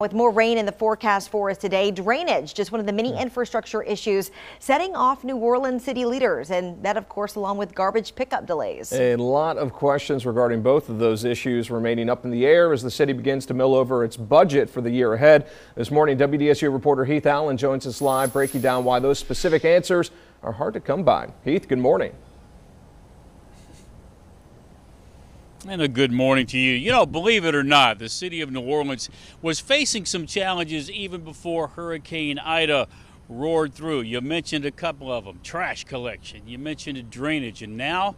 With more rain in the forecast for us today, drainage, just one of the many infrastructure issues setting off New Orleans city leaders. And that, of course, along with garbage pickup delays. A lot of questions regarding both of those issues remaining up in the air as the city begins to mill over its budget for the year ahead. This morning, WDSU reporter Heath Allen joins us live breaking down why those specific answers are hard to come by. Heath, good morning. And a good morning to you. You know, believe it or not, the city of New Orleans was facing some challenges even before Hurricane Ida roared through. You mentioned a couple of them trash collection, you mentioned drainage, and now,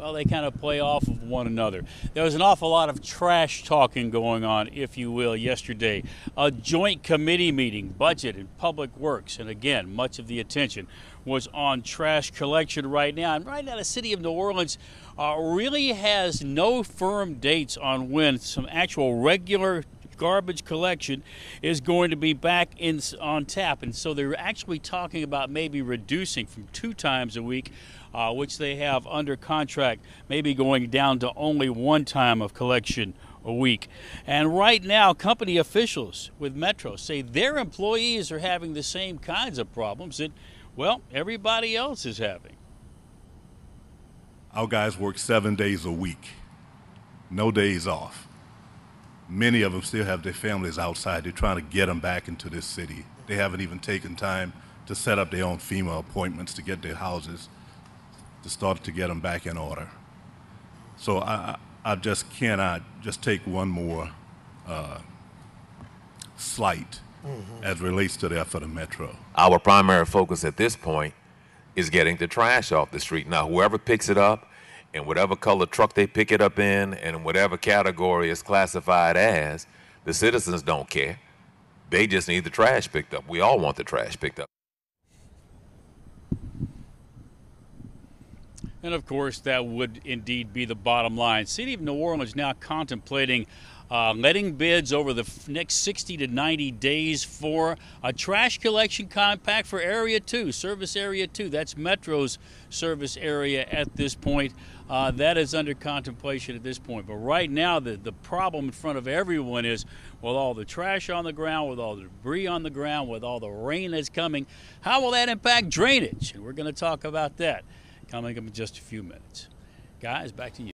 well, they kind of play off of one another. There was an awful lot of trash talking going on, if you will, yesterday. A joint committee meeting, budget and public works, and again, much of the attention was on trash collection right now. And right now, the city of New Orleans uh, really has no firm dates on when some actual regular garbage collection is going to be back in on tap and so they're actually talking about maybe reducing from two times a week uh, which they have under contract maybe going down to only one time of collection a week. And right now, company officials with Metro say their employees are having the same kinds of problems that, well, everybody else is having. Our guys work seven days a week, no days off. Many of them still have their families outside. They're trying to get them back into this city. They haven't even taken time to set up their own FEMA appointments to get their houses, to start to get them back in order. So I, I just cannot just take one more uh, slight mm-hmm. as relates to the effort of Metro. Our primary focus at this point is getting the trash off the street. Now, whoever picks it up in whatever color truck they pick it up in and whatever category it's classified as, the citizens don't care. They just need the trash picked up. We all want the trash picked up. And of course, that would indeed be the bottom line. City of New Orleans now contemplating uh, letting bids over the next 60 to 90 days for a trash collection compact for Area 2, Service Area 2. That's Metro's service area at this point. Uh, that is under contemplation at this point. But right now, the, the problem in front of everyone is with all the trash on the ground, with all the debris on the ground, with all the rain that's coming, how will that impact drainage? And we're going to talk about that coming up in just a few minutes. Guys, back to you.